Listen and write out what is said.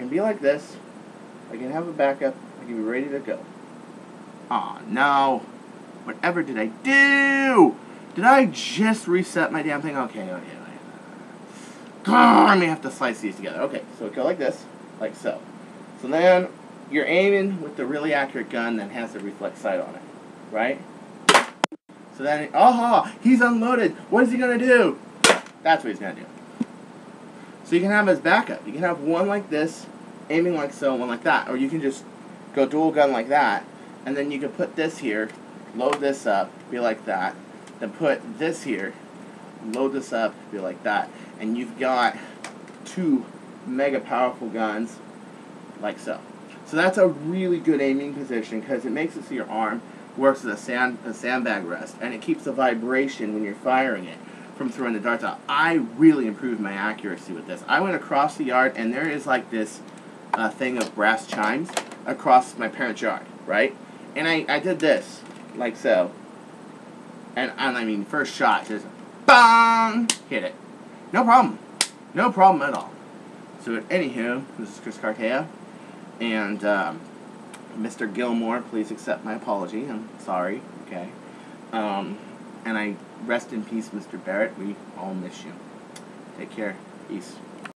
can be like this. I can have a backup. I can be ready to go. Aw, oh, no. Whatever did I do? Did I just reset my damn thing? Okay, okay, okay. I may have to slice these together. Okay, so go like this, like so. So then you're aiming with the really accurate gun that has the reflex sight on it, right? So then, oh, he's unloaded. What is he gonna do? That's what he's gonna do. So you can have as backup. You can have one like this, aiming like so, one like that, or you can just go dual gun like that, and then you can put this here, load this up, be like that, then put this here, load this up, be like that, and you've got two mega powerful guns like so. So that's a really good aiming position because it makes it so your arm works as a sand a sandbag rest and it keeps the vibration when you're firing it from throwing the darts out. I really improved my accuracy with this. I went across the yard and there is like this uh, thing of brass chimes across my parents' yard, right? And I, I did this, like so. And, and I mean, first shot, just bang, hit it. No problem. No problem at all. So, anywho, this is Chris Cartaya. And um, Mr. Gilmour, please accept my apology. I'm sorry, okay? Um, and I rest in peace, Mr. Barrett. We all miss you. Take care. Peace.